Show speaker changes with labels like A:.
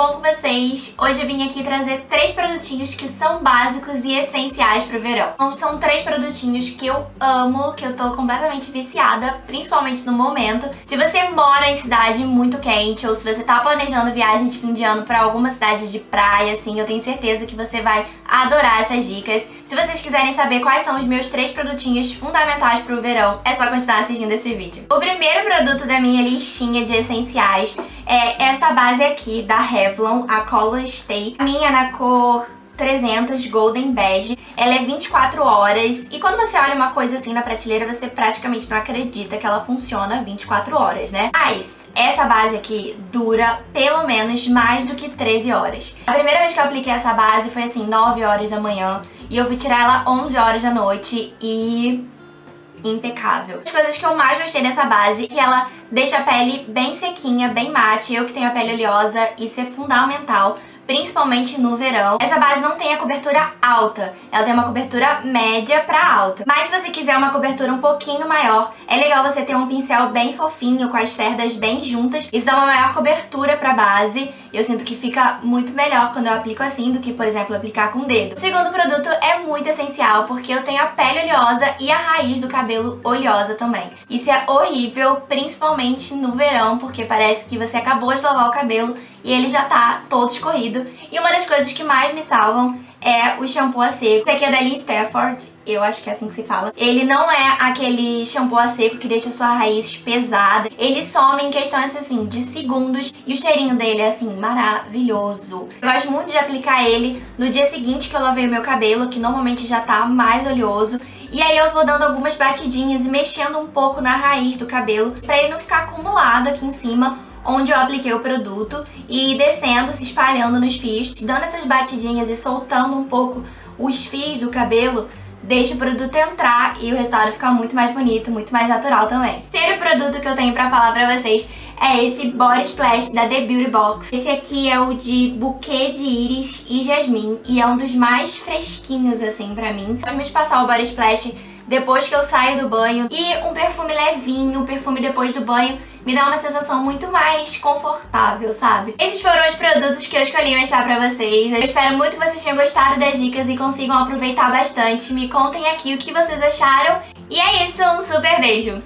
A: vocês! Hoje eu vim aqui trazer três produtinhos que são básicos e essenciais pro verão. Então, são três produtinhos que eu amo, que eu tô completamente viciada, principalmente no momento. Se você mora em cidade muito quente ou se você tá planejando viagem de fim de ano pra alguma cidade de praia, assim, eu tenho certeza que você vai adorar essas dicas. Se vocês quiserem saber quais são os meus três produtinhos fundamentais pro verão, é só continuar assistindo esse vídeo. O primeiro produto da minha listinha de essenciais é essa base aqui da Revlon, a Color Stay. A minha é na cor 300 Golden Beige. Ela é 24 horas e quando você olha uma coisa assim na prateleira, você praticamente não acredita que ela funciona 24 horas, né? Mas essa base aqui dura pelo menos mais do que 13 horas. A primeira vez que eu apliquei essa base foi assim, 9 horas da manhã e eu fui tirar ela 11 horas da noite e impecável. As coisas que eu mais gostei dessa base é que ela deixa a pele bem sequinha, bem mate. Eu que tenho a pele oleosa, isso é fundamental principalmente no verão. Essa base não tem a cobertura alta, ela tem uma cobertura média pra alta. Mas se você quiser uma cobertura um pouquinho maior, é legal você ter um pincel bem fofinho, com as cerdas bem juntas. Isso dá uma maior cobertura pra base. Eu sinto que fica muito melhor quando eu aplico assim do que, por exemplo, aplicar com o dedo. O segundo produto é muito essencial porque eu tenho a pele oleosa e a raiz do cabelo oleosa também. Isso é horrível, principalmente no verão, porque parece que você acabou de lavar o cabelo e ele já tá todo escorrido. E uma das coisas que mais me salvam é o shampoo a seco. Esse aqui é da Lee Stafford, eu acho que é assim que se fala. Ele não é aquele shampoo a seco que deixa sua raiz pesada. Ele some em questões, assim, de segundos. E o cheirinho dele é, assim, maravilhoso. Eu gosto muito de aplicar ele no dia seguinte que eu lavei o meu cabelo, que normalmente já tá mais oleoso. E aí eu vou dando algumas batidinhas e mexendo um pouco na raiz do cabelo pra ele não ficar acumulado aqui em cima onde eu apliquei o produto e descendo, se espalhando nos fios, dando essas batidinhas e soltando um pouco os fios do cabelo, deixa o produto entrar e o resultado fica muito mais bonito, muito mais natural também. Terceiro produto que eu tenho pra falar pra vocês é esse Body Splash da The Beauty Box. Esse aqui é o de buquê de íris e jasmim e é um dos mais fresquinhos assim pra mim. Vamos passar o Body Splash depois que eu saio do banho. E um perfume levinho, um perfume depois do banho, me dá uma sensação muito mais confortável, sabe? Esses foram os produtos que eu escolhi mostrar pra vocês. Eu espero muito que vocês tenham gostado das dicas e consigam aproveitar bastante. Me contem aqui o que vocês acharam. E é isso, um super beijo!